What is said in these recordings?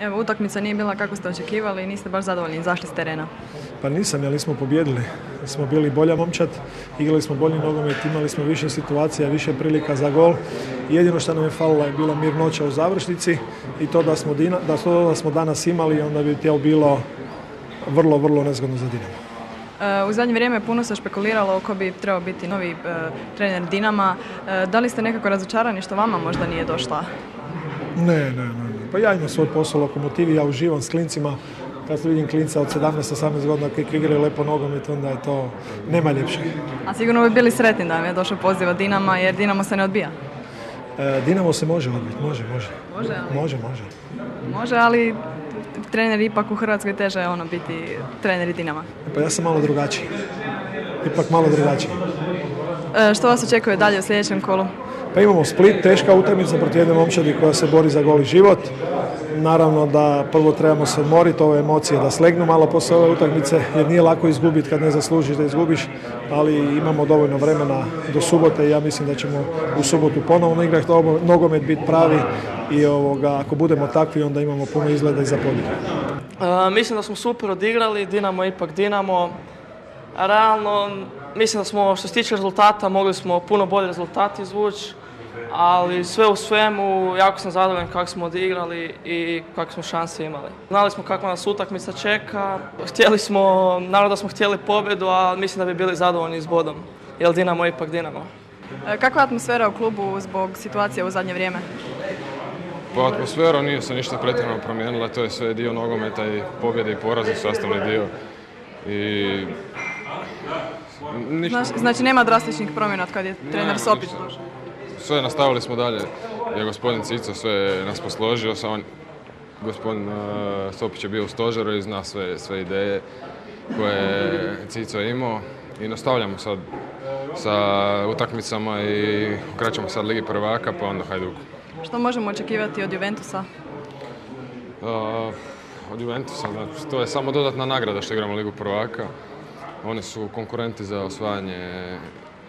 Evo, utakmica nije bila kako ste očekivali i niste baš zadovoljni, izašli s terena. Pa nisam, jer nismo pobjedili. Smo bili bolja momčad, igrali smo bolji nogomet, imali smo više situacija, više prilika za gol. Jedino što nam je falila je bila mirnoća u završnici i to da smo, dina, da to da smo danas imali, onda bi to bilo vrlo, vrlo nezgodno za Dinamo. E, U zadnje vrijeme puno se špekuliralo ko bi trebao biti novi e, trener Dinama. E, Da li ste nekako razočarani što vama možda nije došla? Ne, ne, ne. Pa ja imam svoj posao u lokomotivi, ja uživam s klincima. Kad vidim klinca od 17-18 godina koji igraju lepo nogomet, onda je to, nema ljepše. A sigurno bi bili sretni da vam je došao poziv od Dinama jer Dinamo se ne odbija. E, Dinamo se može odbiti, može, može. Može, ali- Može, može. Može, ali trener ipak u Hrvatskoj teže je ono biti treneri Dinama. Pa ja sam malo drugačiji. Ipak malo drugačiji. E, Što vas očekuje dalje u sljedećem kolu? Pa imamo Split, teška utakmica protiv jedne momčadi koja se bori za goli život. Naravno da prvo trebamo se odmoriti, ove emocije da slegnu malo poslije ove utakmice, jer nije lako izgubiti kad ne zaslužiš da izgubiš, ali imamo dovoljno vremena do subote i ja mislim da ćemo u subotu ponovno igrati nogomet, biti pravi i ovoga, ako budemo takvi onda imamo puno izgleda i za pobjedu. E, mislim da smo super odigrali, Dinamo je ipak Dinamo. Realno, mislim da smo što se tiče rezultata mogli smo puno bolje rezultati izvući, ali sve u svemu jako sam zadovoljan kako smo odigrali i kakve smo šanse imali. Znali smo kakva nas utakmica čeka, htjeli smo, naravno da smo htjeli pobjedu, ali mislim da bi bili zadovoljni s bodom, jer Dinamo je ipak Dinamo. E, Kakva je atmosfera u klubu zbog situacije u zadnje vrijeme? Pa atmosfera nije se ništa pretjerano promijenila, to je sve dio nogometa i pobjede i porazi su sastavni dio. I ništa, Znači, nema drastičnih promjena od kad je trener Sopić došao. sve nastavili smo dalje. Je gospodin Cico sve nas posložio, samo on, gospodin uh, Sopić je bio u stožeru i zna sve, sve ideje koje je Cico imao. I nastavljamo sad sa utakmicama i krećemo sad Ligi prvaka pa onda Hajduk. Što možemo očekivati od Juventusa? Uh, od Juventusa, znači, to je samo dodatna nagrada što igramo Ligu prvaka. Oni su konkurenti za osvajanje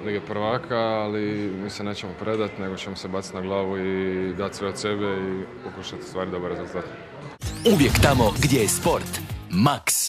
Lige prvaka, ali mi se nećemo predati, nego ćemo se baciti na glavu i dati sve od sebe i pokušati stvari dobar rezultat. Uvijek tamo gdje je sport. Max.